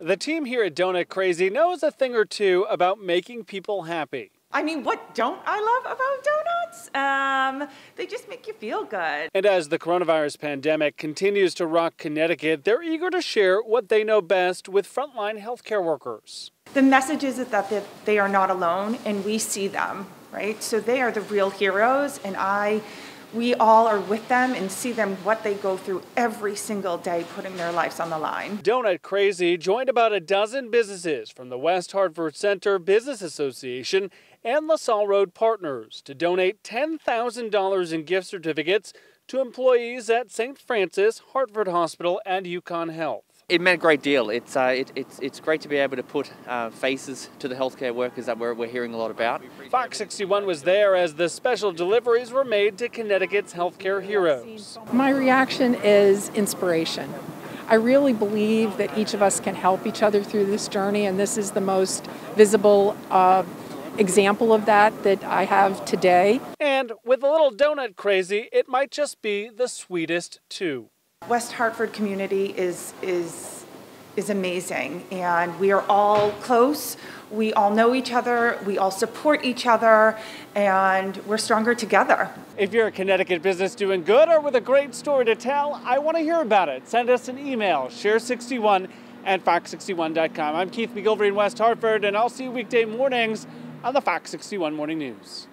The team here at Donut Crazy knows a thing or two about making people happy. I mean, what don't I love about donuts? Um, they just make you feel good. And as the coronavirus pandemic continues to rock Connecticut, they're eager to share what they know best with frontline healthcare workers. The message is that they are not alone and we see them, right? So they are the real heroes and I we all are with them and see them what they go through every single day putting their lives on the line. Donut Crazy joined about a dozen businesses from the West Hartford Center Business Association and LaSalle Road Partners to donate $10,000 in gift certificates to employees at St. Francis, Hartford Hospital, and UConn Health. It meant a great deal. It's, uh, it, it's, it's great to be able to put uh, faces to the healthcare workers that we're, we're hearing a lot about. Fox 61 was there as the special deliveries were made to Connecticut's healthcare heroes. My reaction is inspiration. I really believe that each of us can help each other through this journey, and this is the most visible uh, example of that that I have today. And with a little donut crazy, it might just be the sweetest too. West Hartford community is, is, is amazing and we are all close. We all know each other, we all support each other, and we're stronger together. If you're a Connecticut business doing good or with a great story to tell, I want to hear about it. Send us an email, share61 at fox61.com. I'm Keith McGilvery in West Hartford, and I'll see you weekday mornings on the Fox 61 Morning News.